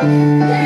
Música